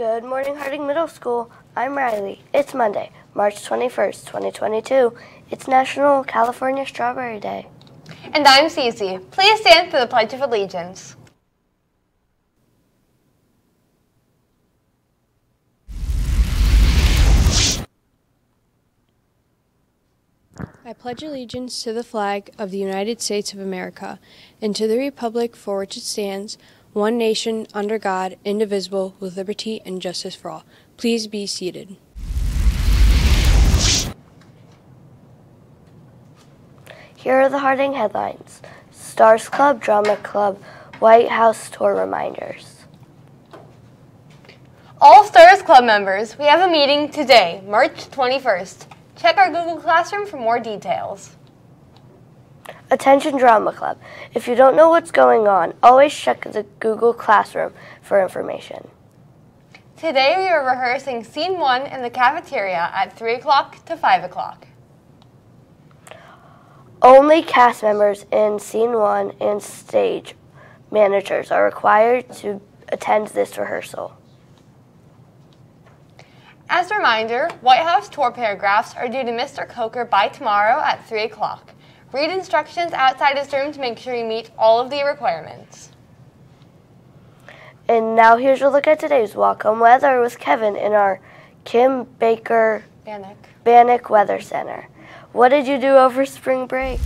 Good morning, Harding Middle School. I'm Riley. It's Monday, March 21st, 2022. It's National California Strawberry Day. And I'm Cece. Please stand for the Pledge of Allegiance. I pledge allegiance to the flag of the United States of America and to the republic for which it stands, one nation, under God, indivisible, with liberty and justice for all. Please be seated. Here are the Harding headlines Stars Club, Drama Club, White House tour reminders. All Stars Club members, we have a meeting today, March 21st. Check our Google Classroom for more details. Attention Drama Club. If you don't know what's going on, always check the Google Classroom for information. Today we are rehearsing Scene 1 in the cafeteria at 3 o'clock to 5 o'clock. Only cast members in Scene 1 and stage managers are required to attend this rehearsal. As a reminder, White House tour paragraphs are due to Mr. Coker by tomorrow at 3 o'clock. Read instructions outside his room to make sure you meet all of the requirements. And now here's a look at today's walk home weather with Kevin in our Kim Baker Bannock. Bannock Weather Center. What did you do over spring break?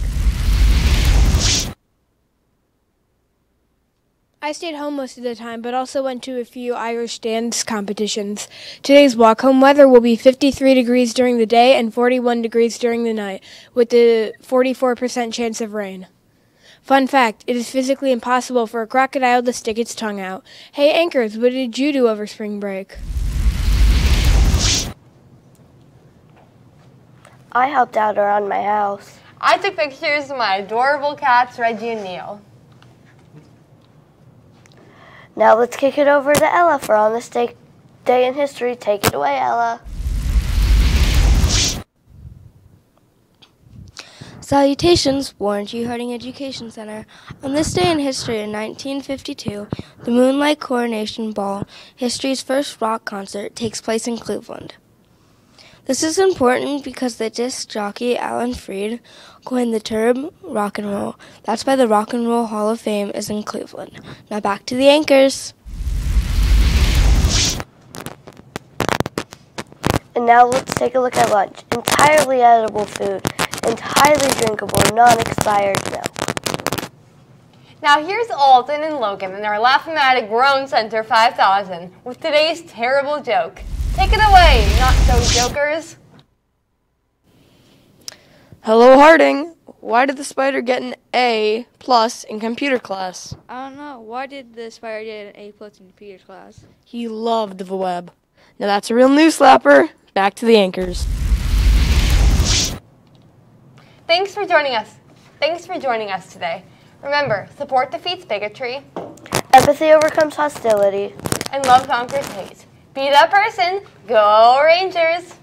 I stayed home most of the time, but also went to a few Irish dance competitions. Today's walk home weather will be 53 degrees during the day and 41 degrees during the night, with a 44% chance of rain. Fun fact it is physically impossible for a crocodile to stick its tongue out. Hey, anchors, what did you do over spring break? I helped out around my house. I took pictures of my adorable cats, Reggie and Neil. Now let's kick it over to Ella for On This Day, day in History. Take it away, Ella. Salutations, Warren G. Harding Education Center. On this day in history in 1952, the Moondog Coronation Ball, history's first rock concert, takes place in Cleveland. This is important because the disc jockey Alan Freed coined the term rock and roll. That's why the Rock and Roll Hall of Fame is in Cleveland. Now back to the anchors. And now let's take a look at lunch. Entirely edible food entirely drinkable, non-expired milk. Now here's Alden and Logan in their Laugh-O-Matic Grown Center 5000 with today's terrible joke. Take it away, not so jokers. Hello, Harding. Why did the spider get an A plus in computer class? I don't know. Why did the spider get an A plus in computer class? He loved the web. Now that's a real news slapper. Back to the anchors. Thanks for joining us. Thanks for joining us today. Remember, support defeats bigotry, Empathy overcomes hostility. and love conquers hate. Be that person. Go Rangers!